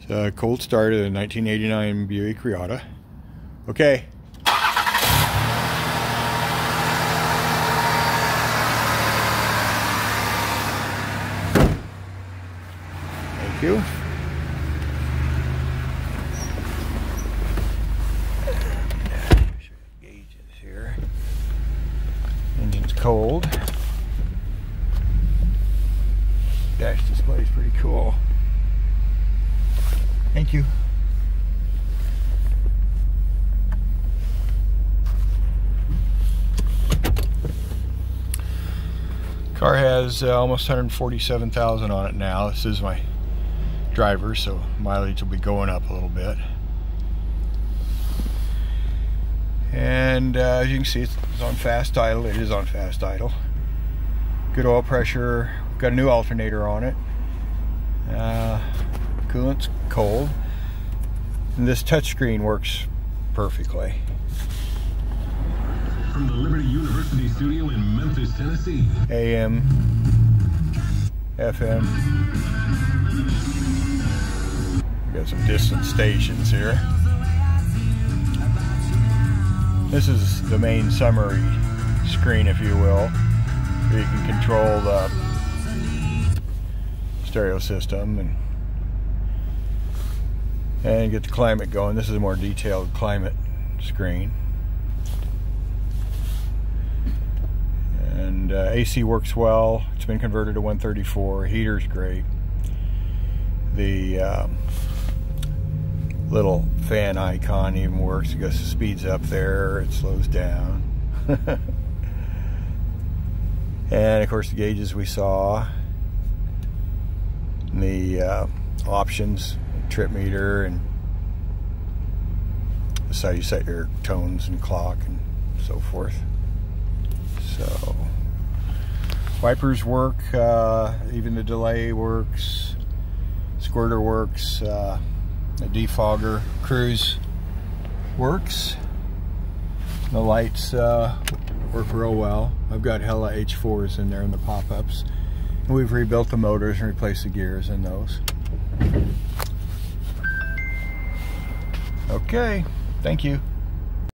It's a uh, cold start of the 1989 Buick Reatta. Okay. Thank you. Gauges here. Engine's cold. Dash display is pretty cool. Thank you. Car has uh, almost 147,000 on it now. This is my driver, so mileage will be going up a little bit. And uh, as you can see, it's on fast idle. It is on fast idle. Good oil pressure. Got a new alternator on it. Uh, coolant's cold. And this touchscreen works perfectly. From the Liberty University studio in Memphis, Tennessee. AM, FM. We got some distant stations here. This is the main summary screen, if you will. Where you can control the stereo system and and get the climate going. This is a more detailed climate screen. And uh, AC works well. It's been converted to 134. Heater's great. The um, little fan icon even works. It goes speeds up there. It slows down. and of course the gauges we saw. The uh, options trip meter and this how you set your tones and clock and so forth. So wipers work, uh, even the delay works, squirter works, uh, the defogger cruise works. The lights uh, work real well. I've got Hella H4s in there in the pop-ups. We've rebuilt the motors and replaced the gears in those. Okay, thank you.